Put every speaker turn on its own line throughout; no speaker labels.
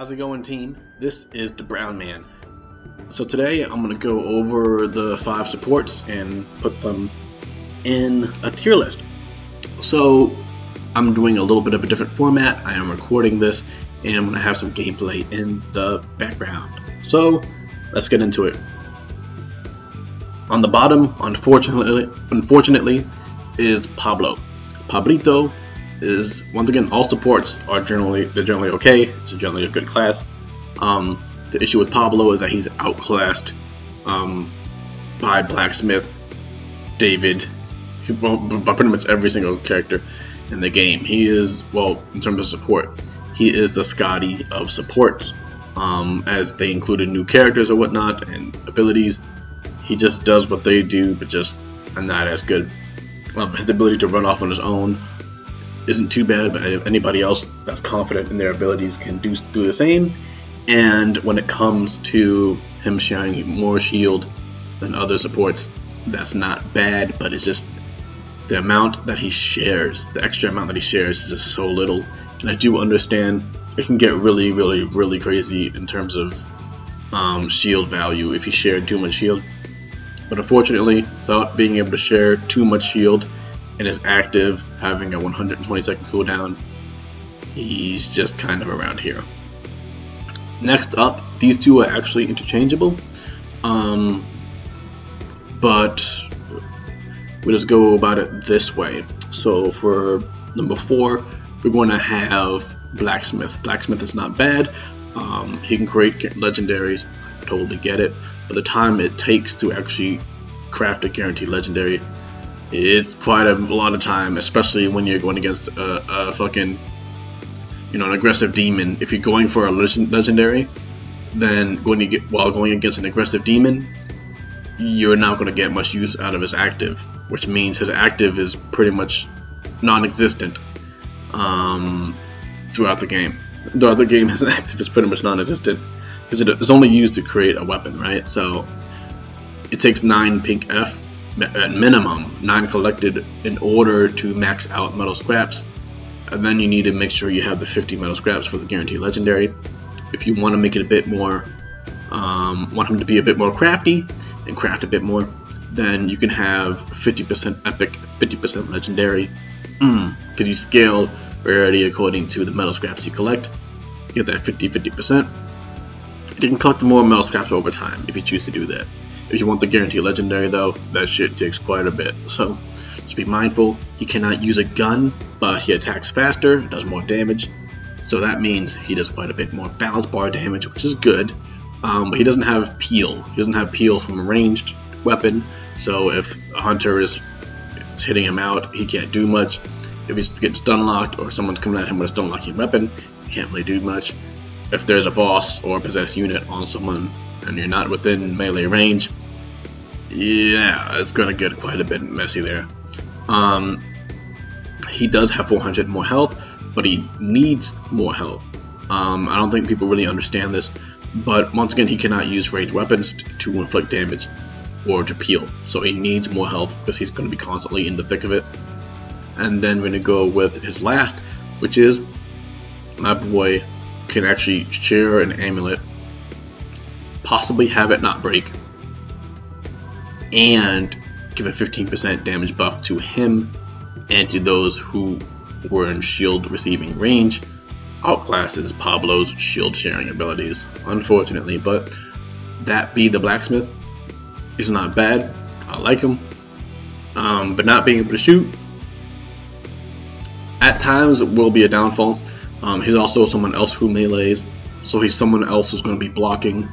How's it going, team? This is the Brown Man. So today I'm going to go over the five supports and put them in a tier list. So I'm doing a little bit of a different format. I am recording this and I'm going to have some gameplay in the background. So let's get into it. On the bottom, unfortunately, unfortunately, is Pablo. Pablito is once again all supports are generally they're generally okay. It's generally a good class. Um, the issue with Pablo is that he's outclassed um, by Blacksmith, David, by pretty much every single character in the game. He is well in terms of support. He is the Scotty of supports. Um, as they included new characters or whatnot and abilities, he just does what they do, but just not as good. Um, his ability to run off on his own isn't too bad, but anybody else that's confident in their abilities can do, do the same. And when it comes to him sharing more shield than other supports, that's not bad, but it's just the amount that he shares, the extra amount that he shares is just so little. And I do understand it can get really, really, really crazy in terms of um, shield value if he shared too much shield. But unfortunately, without being able to share too much shield, and is active, having a 120 second cooldown, he's just kind of around here. Next up, these two are actually interchangeable, um, but we'll just go about it this way. So for number four, we're going to have Blacksmith. Blacksmith is not bad. Um, he can create legendaries. Totally get it. But the time it takes to actually craft a guaranteed legendary it's quite a, lot of time, especially when you're going against a, a, fucking, you know, an aggressive demon. If you're going for a legendary, then when you get while going against an aggressive demon, you're not going to get much use out of his active, which means his active is pretty much non-existent um, throughout the game. Throughout the game, his active is pretty much non-existent because it is only used to create a weapon, right? So it takes nine pink F at minimum, 9 collected in order to max out metal scraps. And then you need to make sure you have the 50 metal scraps for the guaranteed legendary. If you want to make it a bit more, um, want him to be a bit more crafty and craft a bit more, then you can have 50% epic, 50% legendary, because mm, you scale rarity according to the metal scraps you collect. You get that 50-50%. You can collect more metal scraps over time if you choose to do that. If you want the guaranteed legendary though, that shit takes quite a bit. So just be mindful. He cannot use a gun, but he attacks faster, does more damage. So that means he does quite a bit more balance bar damage, which is good. Um, but he doesn't have peel. He doesn't have peel from a ranged weapon. So if a hunter is, is hitting him out, he can't do much. If he gets stun locked or someone's coming at him with a stun locking weapon, he can't really do much. If there's a boss or a possessed unit on someone and you're not within melee range, yeah, it's gonna get quite a bit messy there. Um, he does have 400 more health, but he needs more health. Um, I don't think people really understand this, but once again, he cannot use ranged weapons to inflict damage or to peel, so he needs more health because he's going to be constantly in the thick of it. And then we're going to go with his last, which is my boy can actually share an amulet, possibly have it not break, and give a 15% damage buff to him and to those who were in shield receiving range outclasses Pablo's shield sharing abilities, unfortunately, but that be the blacksmith is not bad. I like him. Um, but not being able to shoot at times will be a downfall. Um, he's also someone else who melees, so he's someone else who's going to be blocking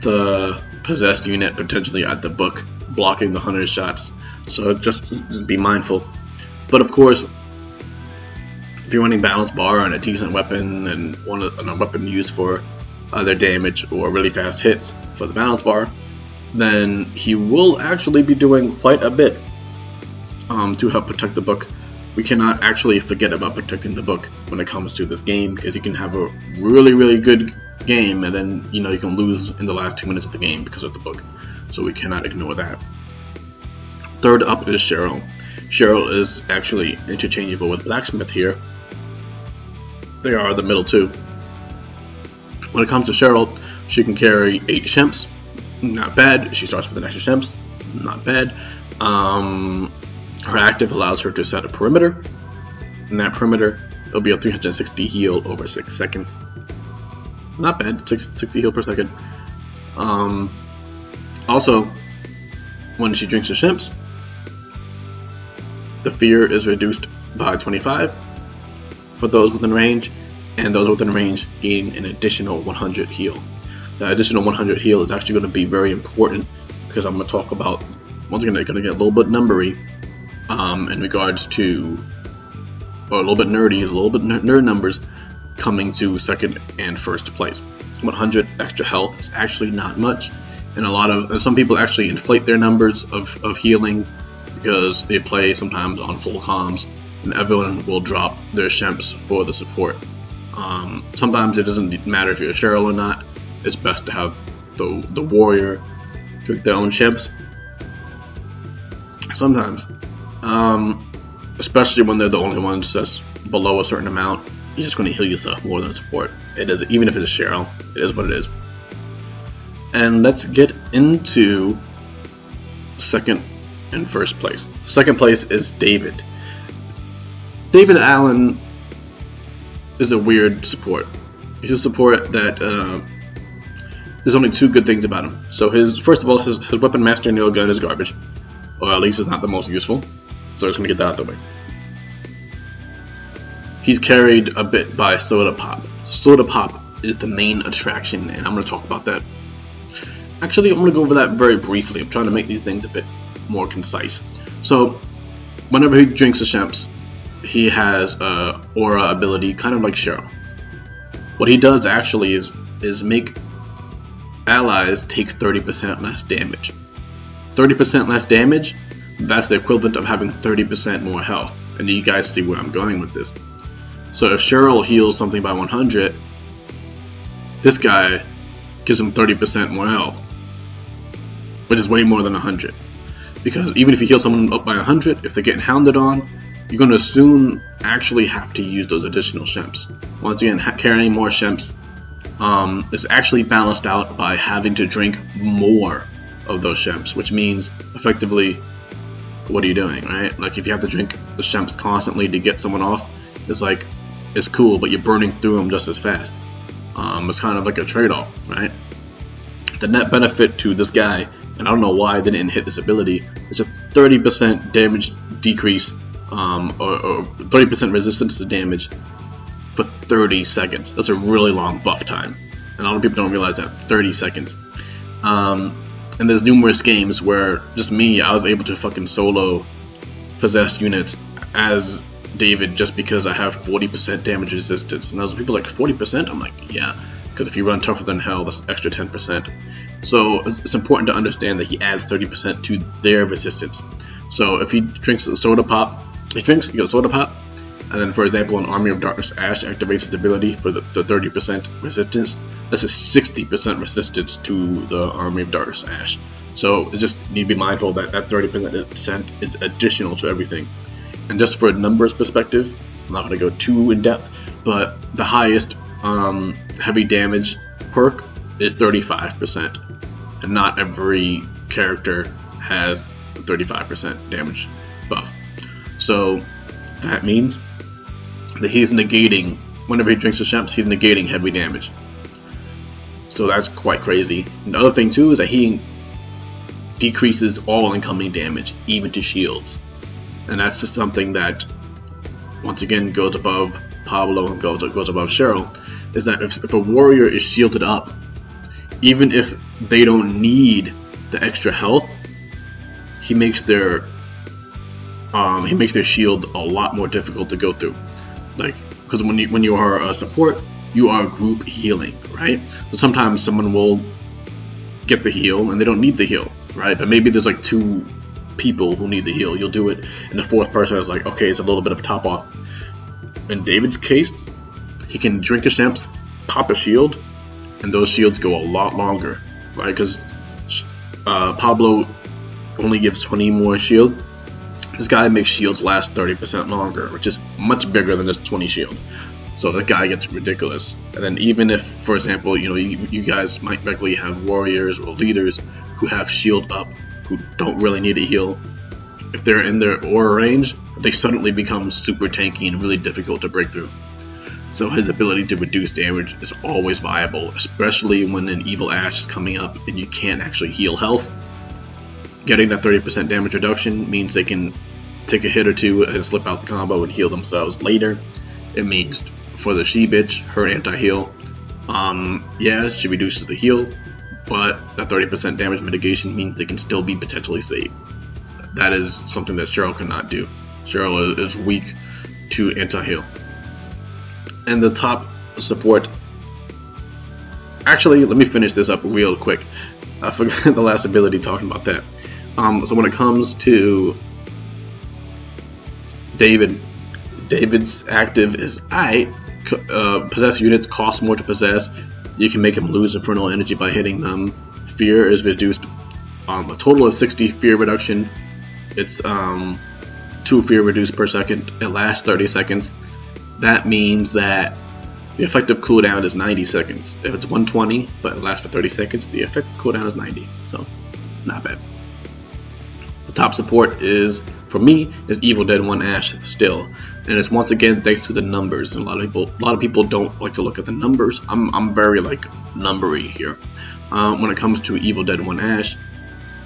the possessed unit potentially at the book blocking the hunter's shots. So just, be mindful. But of course, if you're running balance bar on a decent weapon and one on a weapon used for other damage or really fast hits for the balance bar, then he will actually be doing quite a bit um, to help protect the book. We cannot actually forget about protecting the book when it comes to this game because you can have a really, really good game and then you know you can lose in the last two minutes of the game because of the book so we cannot ignore that. Third up is Cheryl. Cheryl is actually interchangeable with Blacksmith here. They are the middle two. When it comes to Cheryl, she can carry 8 Shemps. Not bad. She starts with an extra Shemps. Not bad. Um, her active allows her to set a perimeter. And that perimeter will be a 360 heal over 6 seconds. Not bad. 60 heal per second. Um, also, when she drinks the Shemps, the fear is reduced by 25 for those within range, and those within range gain an additional 100 heal. The additional 100 heal is actually going to be very important because I'm going to talk about, once again, they're going to get a little bit numbery um, in regards to, or a little bit nerdy, a little bit nerd numbers coming to second and first place. 100 extra health is actually not much, and a lot of some people actually inflate their numbers of, of healing because they play sometimes on full comms, and everyone will drop their shemps for the support. Um, sometimes it doesn't matter if you're a Cheryl or not. It's best to have the the warrior drink their own shemps. Sometimes, um, especially when they're the only ones that's below a certain amount, you're just going to heal yourself more than support. It is even if it is a Cheryl, it is what it is. And let's get into second and first place. Second place is David. David Allen is a weird support. He's a support that uh, there's only two good things about him. So his first of all, his, his weapon master nail gun is garbage, or at least it's not the most useful. So I'm just gonna get that out the way. He's carried a bit by Soda Pop. Soda Pop is the main attraction, and I'm gonna talk about that. Actually, I'm gonna go over that very briefly. I'm trying to make these things a bit more concise. So, whenever he drinks a Shemps, he has a aura ability, kind of like Cheryl. What he does actually is is make allies take 30% less damage. 30% less damage, that's the equivalent of having 30% more health. And you guys see where I'm going with this. So if Cheryl heals something by 100, this guy gives him 30% more health, which is way more than 100. Because even if you heal someone up by 100, if they're getting hounded on, you're going to soon actually have to use those additional shemps. Once again, carrying more shemps um, is actually balanced out by having to drink more of those shemps, which means effectively, what are you doing, right? Like if you have to drink the shemps constantly to get someone off, it's like it's cool, but you're burning through them just as fast. Um, it's kind of like a trade-off, right? The net benefit to this guy, and I don't know why I didn't hit this ability, It's a 30% damage decrease, um, or 30% resistance to damage for 30 seconds. That's a really long buff time. And a lot of people don't realize that 30 seconds. Um, and there's numerous games where just me, I was able to fucking solo possessed units as David just because I have 40% damage resistance. And those people like 40%? I'm like, yeah. Because if you run tougher than hell, that's extra 10%. So it's important to understand that he adds 30% to their resistance. So if he drinks soda pop, he drinks, he soda pop, and then, for example, an Army of Darkness Ash activates its ability for the 30% resistance. That's a 60% resistance to the Army of Darkness Ash. So just need to be mindful that that 30% is additional to everything. And just for a numbers perspective, I'm not going to go too in depth, but the highest um, heavy damage perk is 35%. And not every character has 35% damage buff. So that means that he's negating, whenever he drinks the Shemps, he's negating heavy damage. So that's quite crazy. And the other thing too is that he decreases all incoming damage, even to shields. And that's just something that, once again, goes above Pablo and goes, goes above Cheryl, is that if, if a warrior is shielded up, even if they don't need the extra health, he makes their um, he makes their shield a lot more difficult to go through. Like because when you when you are a support you are group healing right? So sometimes someone will get the heal and they don't need the heal right? But maybe there's like two people who need the heal. You'll do it and the fourth person is like okay it's a little bit of top off. In David's case he can drink a shemps pop a shield and those shields go a lot longer right because uh, Pablo only gives 20 more shield this guy makes shields last 30% longer, which is much bigger than this 20 shield. So the guy gets ridiculous. And then even if, for example, you know, you, you guys might likely have warriors or leaders who have shield up, who don't really need a heal, if they're in their aura range, they suddenly become super tanky and really difficult to break through. So his ability to reduce damage is always viable, especially when an Evil Ash is coming up and you can't actually heal health. Getting that 30% damage reduction means they can take a hit or two and slip out the combo and heal themselves later. It means for the she bitch, her anti-heal, um, yeah, she reduces the heal, but that 30% damage mitigation means they can still be potentially saved. That is something that Cheryl cannot do. Cheryl is weak to anti-heal. And the top support... Actually, let me finish this up real quick. I forgot the last ability talking about that. Um, so when it comes to David, David's active is I uh, possess units cost more to possess. You can make him lose infernal energy by hitting them. Fear is reduced. Um, a total of 60 fear reduction. It's um, 2 fear reduced per second. It lasts 30 seconds. That means that the effective cooldown is 90 seconds. If it's 120, but it lasts for 30 seconds, the effective cooldown is 90. So, not bad. The top support is, for me, is Evil Dead 1 Ash still and it's once again thanks to the numbers. And a lot of people, a lot of people don't like to look at the numbers. I'm, I'm very like numbery here. Um, when it comes to Evil Dead 1 Ash,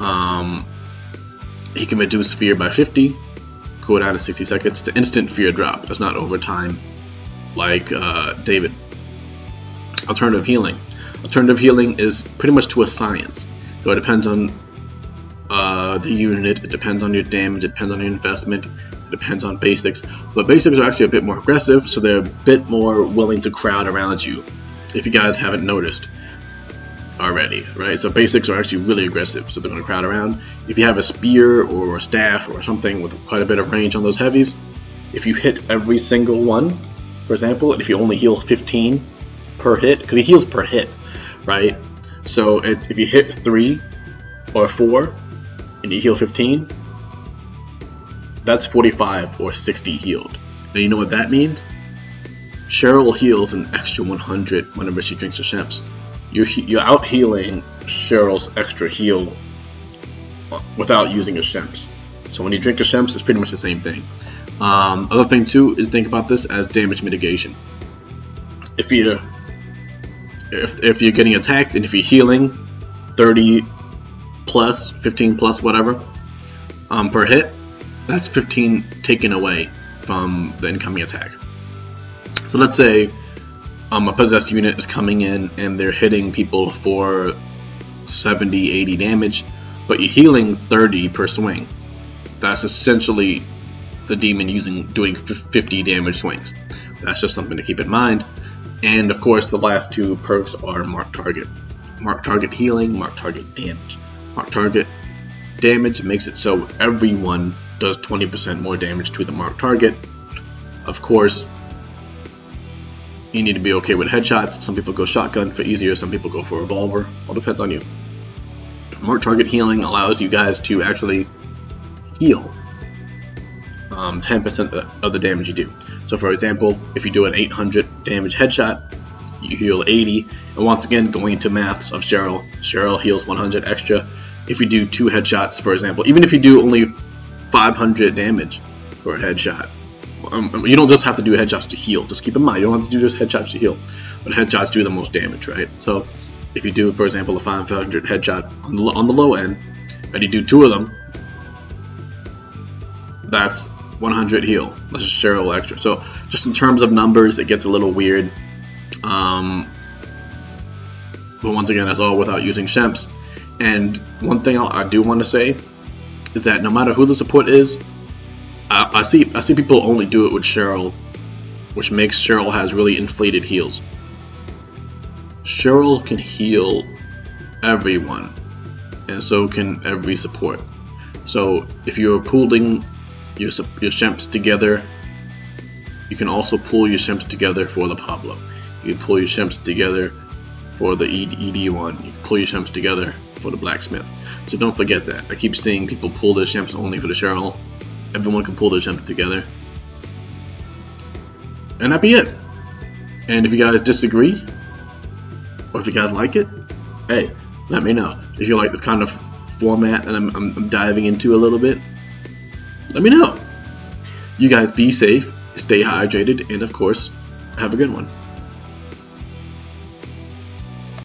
um, he can reduce fear by 50, cool down to 60 seconds. It's an instant fear drop. It's not over time like uh, David. Alternative healing. Alternative healing is pretty much to a science. So it depends on uh, the unit, it depends on your damage, it depends on your investment, it depends on basics. But basics are actually a bit more aggressive, so they're a bit more willing to crowd around you, if you guys haven't noticed already, right? So basics are actually really aggressive, so they're going to crowd around. If you have a spear or a staff or something with quite a bit of range on those heavies, if you hit every single one, for example, and if you only heal 15 per hit, because he heals per hit, right? So if you hit 3 or 4 and you heal 15, that's 45 or 60 healed. Now you know what that means? Cheryl heals an extra 100 whenever she drinks her shemps. You're, you're out healing Cheryl's extra heal without using your shemps. So when you drink your shemps, it's pretty much the same thing. Um, other thing too is think about this as damage mitigation. If you if, if you're getting attacked and if you're healing 30 plus, 15 plus, whatever, um, per hit, that's 15 taken away from the incoming attack. So let's say um, a possessed unit is coming in and they're hitting people for 70, 80 damage, but you're healing 30 per swing. That's essentially the demon using doing 50 damage swings. That's just something to keep in mind. And of course, the last two perks are mark target. Mark target healing, mark target damage. Mark target damage makes it so everyone does 20% more damage to the mark target. Of course, you need to be okay with headshots. Some people go shotgun for easier, some people go for revolver. All depends on you. Marked target healing allows you guys to actually heal 10% um, of the damage you do. So for example, if you do an 800 damage headshot, you heal 80. And once again, going into maths of Cheryl, Cheryl heals 100 extra. If you do two headshots, for example, even if you do only 500 damage for a headshot. Um, you don't just have to do headshots to heal. Just keep in mind, you don't have to do just headshots to heal. But headshots do the most damage, right? So if you do, for example, a 500 headshot on the, on the low end, and you do two of them, that's 100 heal. That's just share a little extra. So just in terms of numbers, it gets a little weird. Um, but once again, that's all without using Shemps. And one thing I do want to say is that no matter who the support is, I, I see I see people only do it with Cheryl, which makes Cheryl has really inflated heals. Cheryl can heal everyone, and so can every support. So if you're pooling your your shemps together, you can also pull your shemps together for the Pablo. You can pull your shemps together for the ED, ED1. You can pull your shemps together for the blacksmith. So don't forget that. I keep seeing people pull their shemps only for the Cheryl. Everyone can pull their shemps together. And that'd be it. And if you guys disagree, or if you guys like it, hey, let me know. If you like this kind of format that I'm, I'm, I'm diving into a little bit, let me know. You guys be safe, stay hydrated, and of course, have a good one.